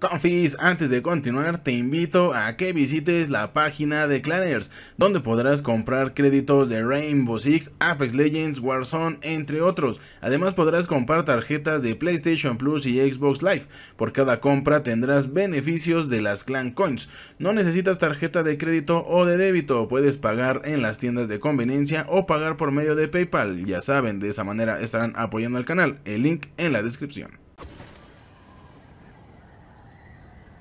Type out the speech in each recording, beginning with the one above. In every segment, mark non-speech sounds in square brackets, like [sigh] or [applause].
Confis, antes de continuar te invito a que visites la página de Clanners, donde podrás comprar créditos de Rainbow Six, Apex Legends, Warzone, entre otros. Además podrás comprar tarjetas de PlayStation Plus y Xbox Live. Por cada compra tendrás beneficios de las Clan Coins. No necesitas tarjeta de crédito o de débito, puedes pagar en las tiendas de conveniencia o pagar por medio de PayPal. Ya saben, de esa manera estarán apoyando al canal. El link en la descripción.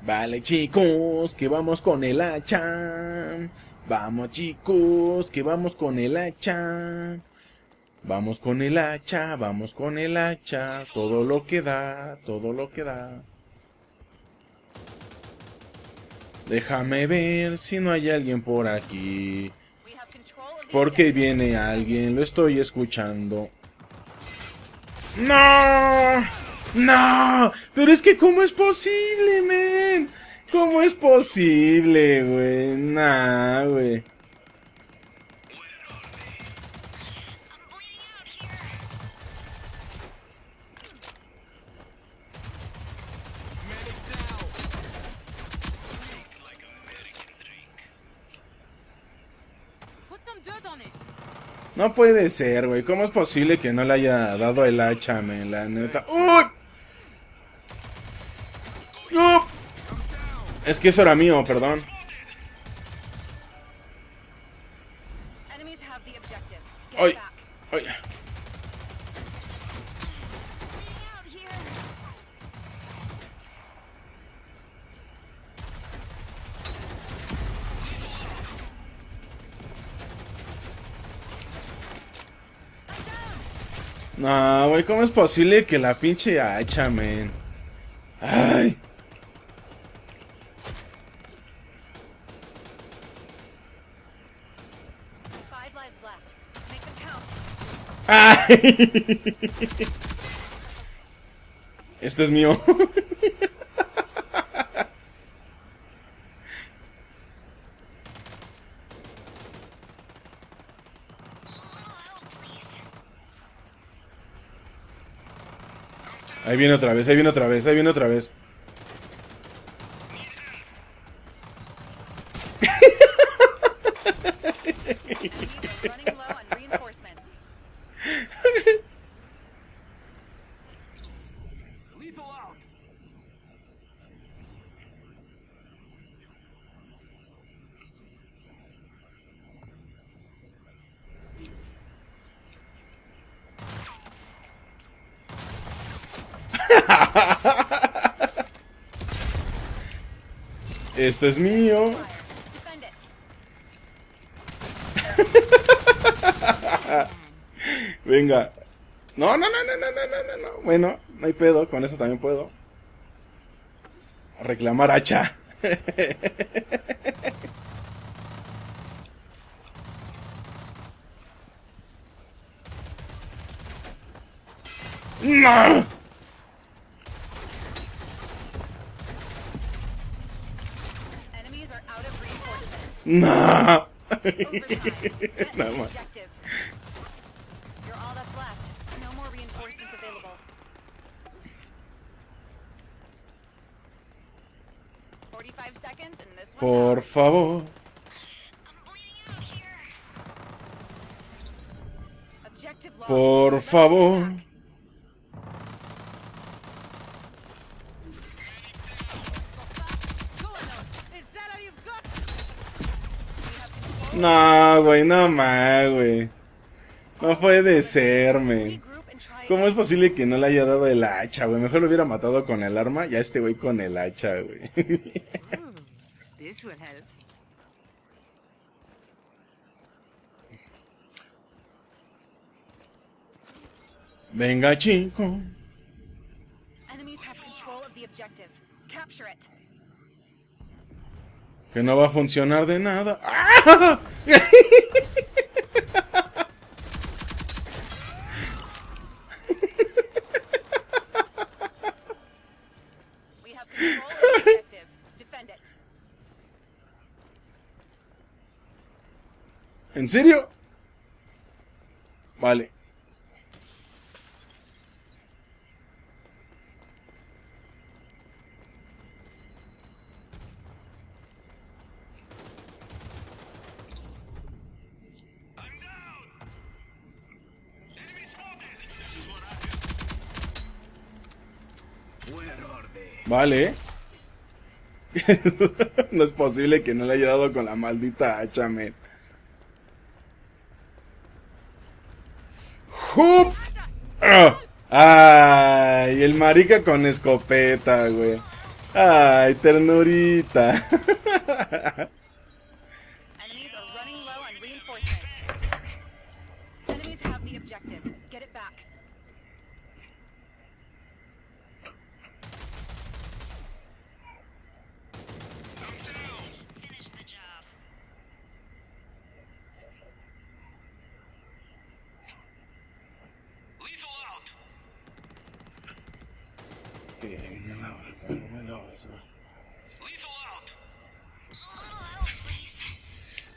Vale chicos, que vamos con el hacha. Vamos chicos, que vamos con el hacha. Vamos con el hacha, vamos con el hacha. Todo lo que da, todo lo que da. Déjame ver si no hay alguien por aquí. Porque viene alguien, lo estoy escuchando. ¡No! No, pero es que ¿cómo es posible, men? ¿Cómo es posible, güey? Nah, güey. No puede ser, güey. ¿Cómo es posible que no le haya dado el hacha, men? La neta. ¡Uy! Es que eso era mío, perdón. ¡Ay! ¡Ay! No, güey, ¿cómo es posible que la pinche hacha, men? Ay. Ay. [laughs] Esto es mío. Ahí viene otra vez, ahí viene otra vez, ahí viene otra vez. Esto es mío. [laughs] Venga. No, no, no, no, no, no, no, no. Bueno, no hay pedo. Con eso también puedo. Reclamar hacha. [laughs] ¡No! No. Nada más. Por favor. Por favor. No, güey, no más, güey. No puede ser, me. ¿Cómo es posible que no le haya dado el hacha, güey? Mejor lo hubiera matado con el arma y a este güey con el hacha, güey. Venga, chico. Que no va a funcionar de nada. [laughs] ¿En serio? Vale. Vale. [laughs] no es posible que no le haya dado con la maldita hacha, men. ¡Ah! Ay, el marica con escopeta, güey. Ay, ternurita. [laughs]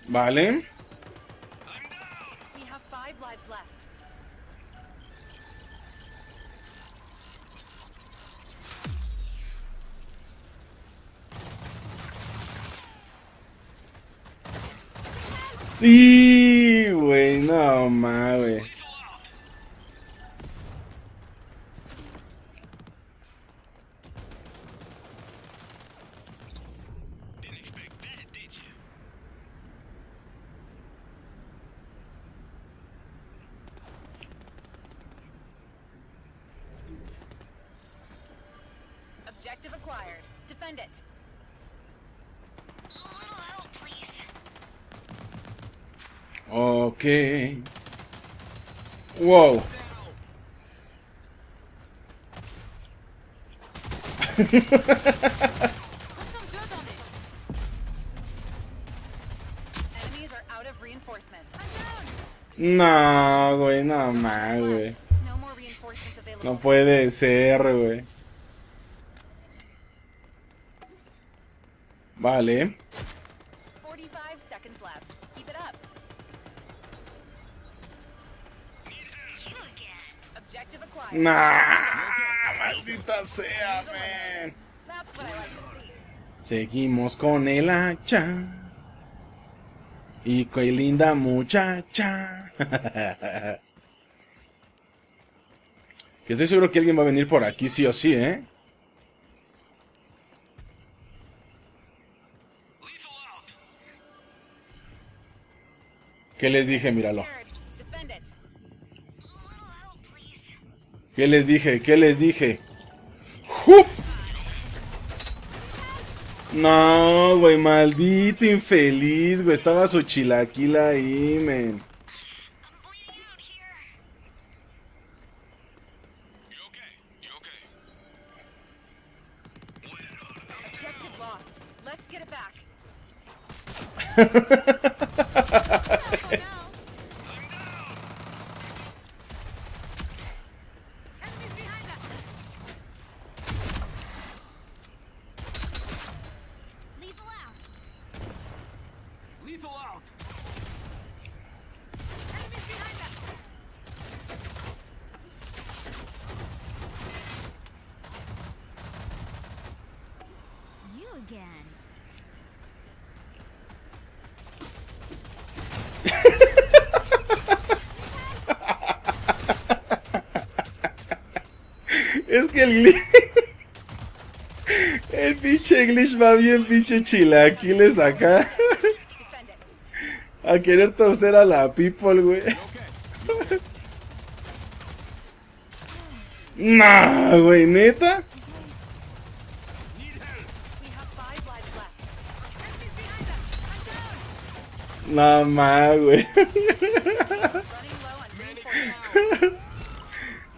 Vale. I'm down. We have five lives left. Y, güey, no ma, güey. Lethal out. Didn't expect that, did you? Objective acquired. Defend it. A little help, please. Ok. Wow. Put some dirt on it. Enemies are out of reinforcements. I'm down. No, güey, no ma, güey. No more reinforcements available. No puede ser, güey. Vale. 45 seconds left. Keep it up. Nah, maldita sea, man. Seguimos con el hacha. Y qué linda muchacha. [laughs] que estoy seguro que alguien va a venir por aquí sí o sí, ¿eh? ¿Qué les dije? Míralo. ¿Qué les dije? ¿Qué les dije? ¡Jup! No, güey, maldito infeliz, güey. Estaba su chilaquila ahí, men. Es que el glitch... [laughs] El pinche glitch va bien pinche chilaquiles acá. [laughs] A querer torcer a la people, güey. [laughs] Nah, güey, neta. Need help. We have five lives left. Enemies behind us. I'm down. No más, güey. Running low on reinforcements.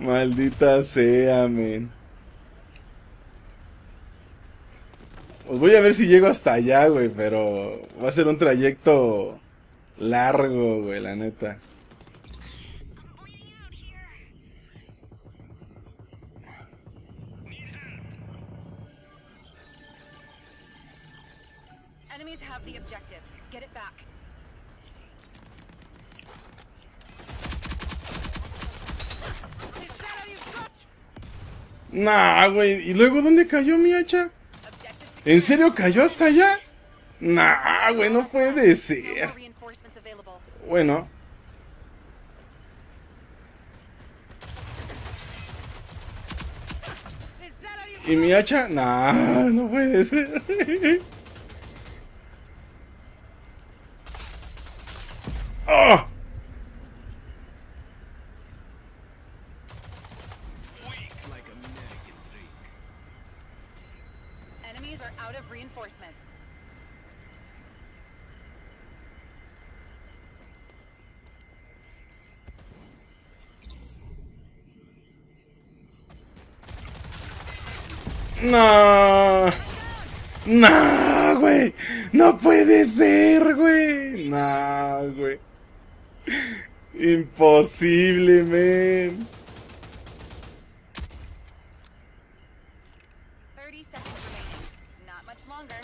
Maldita sea, men. Pues voy a ver si llego hasta allá, güey, pero va a ser un trayecto largo, güey, la neta. Nah, güey. ¿Y luego dónde cayó mi hacha? ¿En serio cayó hasta allá? Nah, güey, no puede ser. Bueno. ¿Y mi hacha? No, no puede ser. ¡Oh! [laughs] Weak like a American drink. Enemies are out of reinforcements. No. No, güey. No puede ser, güey. No, güey. Imposible, man. 30 seconds remaining. Not much longer.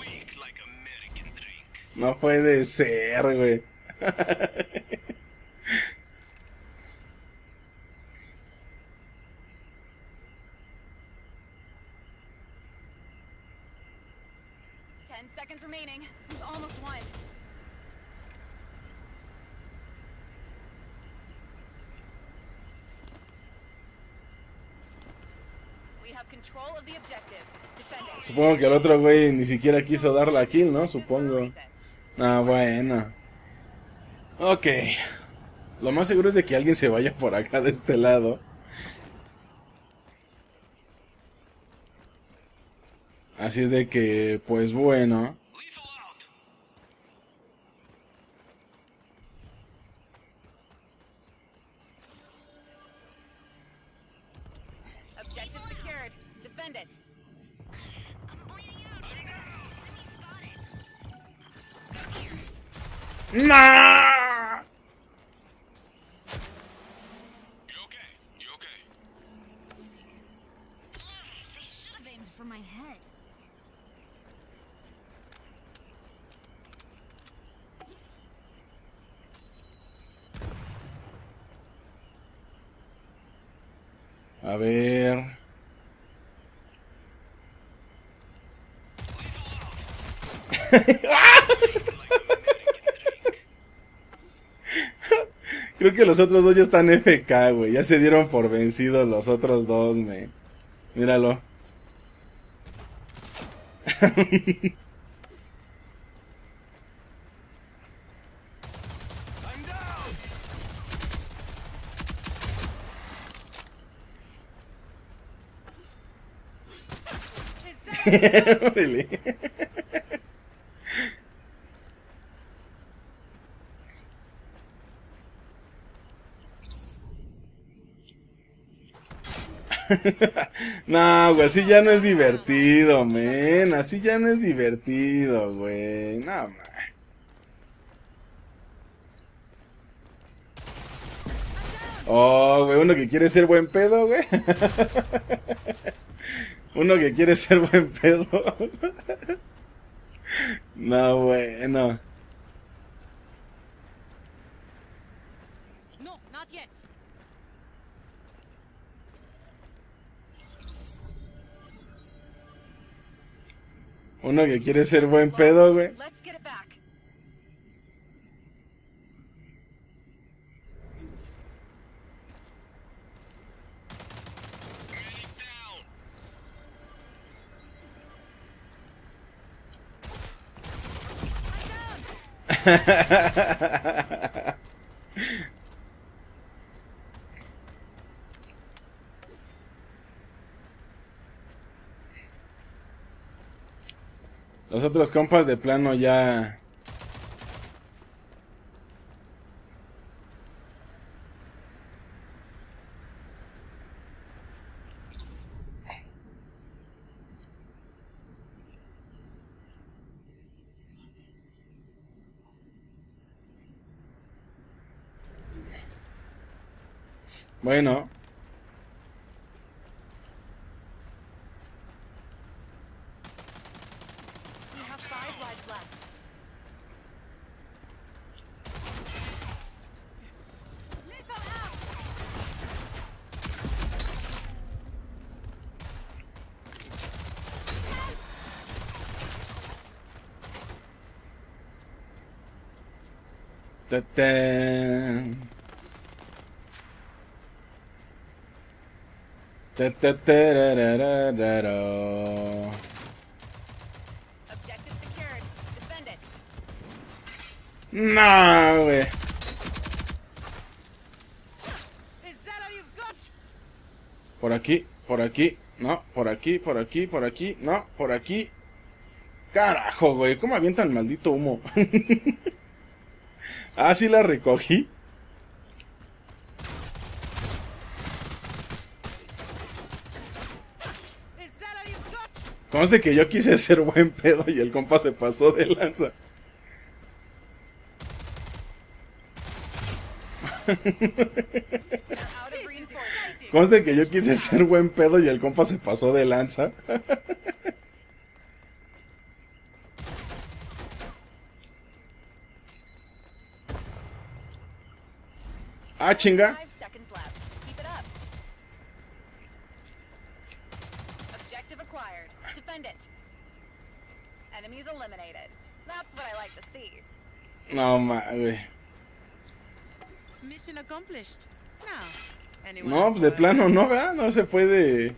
Weak like American drink. No puede ser, güey. [laughs] Ten seconds remaining. He's almost won. We have control of the objective. Defend it. Supongo que el otro güey ni siquiera quiso dar la kill, ¿no? Supongo. Ah, bueno. Ok. Lo más seguro es de que alguien se vaya por acá de este lado. Así es de que, pues bueno. ¡No! You okay? You okay? They should have aimed for my head. A ver. [laughs] [laughs] Creo que los otros dos ya están FK, güey. Ya se dieron por vencidos los otros dos, me. Míralo. [laughs] [laughs] No, güey, así ya no es divertido, men. Así ya no es divertido, güey. No, man. Oh, güey, uno que quiere ser buen pedo, güey. [laughs] Uno que quiere ser buen pedo. [laughs] No, bueno. No, Uno que quiere ser buen pedo, güey. [laughs] Los otros compas de plano ya. Bueno, We have five lives left. Lethal out! Tatán. Te, te, tererererero. Objective secured. Defend it. No, güey. Por aquí, por aquí, no, por aquí, por aquí, por aquí, no, por aquí. Carajo, güey, ¿cómo avientan maldito humo? [laughs] ah, sí la recogí. Conste que yo quise ser buen pedo y el compa se pasó de lanza. Conste que yo quise ser buen pedo y el compa se pasó de lanza. ah, chinga. Five seconds left. Keep it up. Objective acquired. Defend it. Enemies eliminated. That's what I like to see. No, ma, güey. Mission accomplished. Now, anyone No, pues de plano no, ¿verdad? No se puede.